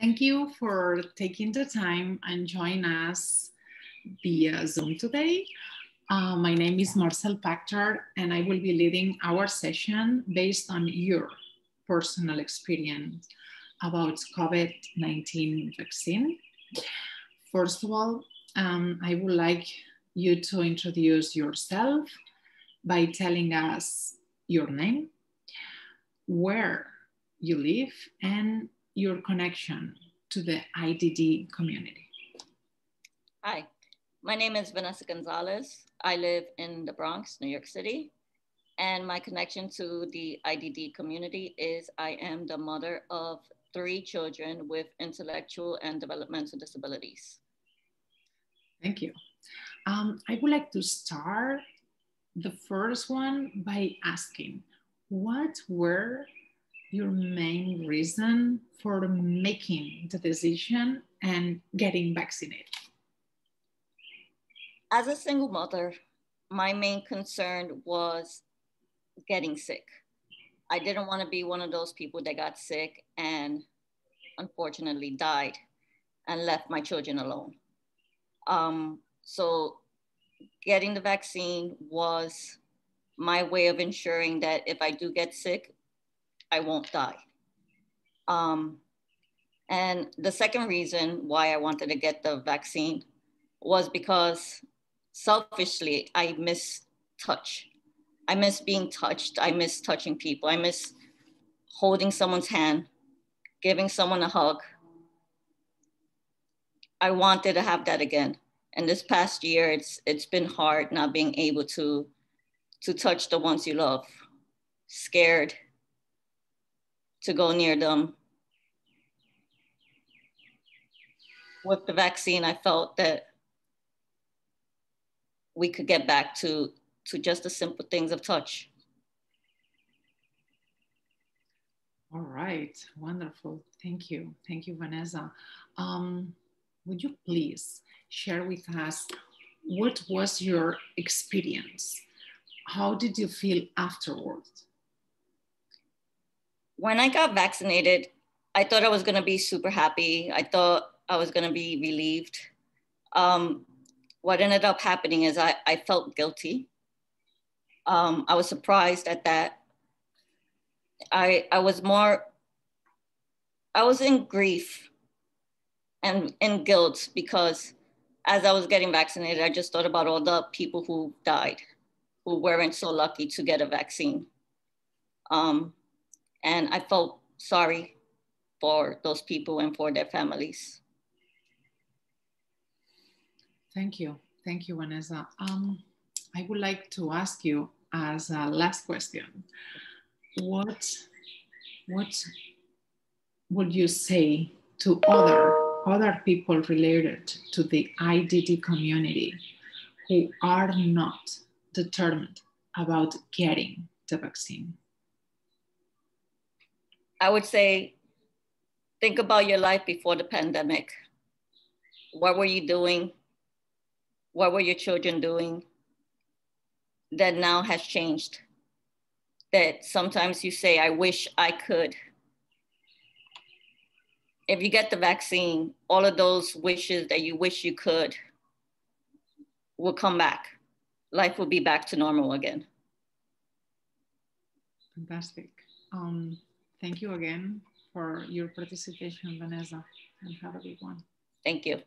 Thank you for taking the time and join us via Zoom today. Uh, my name is Marcel Pachter, and I will be leading our session based on your personal experience about COVID-19 vaccine. First of all, um, I would like you to introduce yourself by telling us your name, where you live, and your connection to the IDD community. Hi, my name is Vanessa Gonzalez. I live in the Bronx, New York City. And my connection to the IDD community is I am the mother of three children with intellectual and developmental disabilities. Thank you. Um, I would like to start the first one by asking what were your main reason for making the decision and getting vaccinated? As a single mother, my main concern was getting sick. I didn't want to be one of those people that got sick and unfortunately died and left my children alone. Um, so, getting the vaccine was my way of ensuring that if I do get sick, I won't die. Um, and the second reason why I wanted to get the vaccine was because selfishly, I miss touch. I miss being touched. I miss touching people. I miss holding someone's hand, giving someone a hug. I wanted to have that again. And this past year, it's it's been hard not being able to to touch the ones you love, scared, to go near them. With the vaccine, I felt that we could get back to, to just the simple things of touch. All right, wonderful. Thank you. Thank you, Vanessa. Um, would you please share with us what was your experience? How did you feel afterwards? When I got vaccinated, I thought I was gonna be super happy. I thought I was gonna be relieved. Um, what ended up happening is I, I felt guilty. Um, I was surprised at that. I, I was more, I was in grief and in guilt because as I was getting vaccinated, I just thought about all the people who died, who weren't so lucky to get a vaccine. Um, and I felt sorry for those people and for their families. Thank you. Thank you, Vanessa. Um, I would like to ask you as a last question, what, what would you say to other, other people related to the IDD community who are not determined about getting the vaccine? I would say, think about your life before the pandemic. What were you doing? What were your children doing? That now has changed. That sometimes you say, I wish I could. If you get the vaccine, all of those wishes that you wish you could will come back. Life will be back to normal again. Fantastic. Um, Thank you again for your participation, Vanessa, and have a good one. Thank you.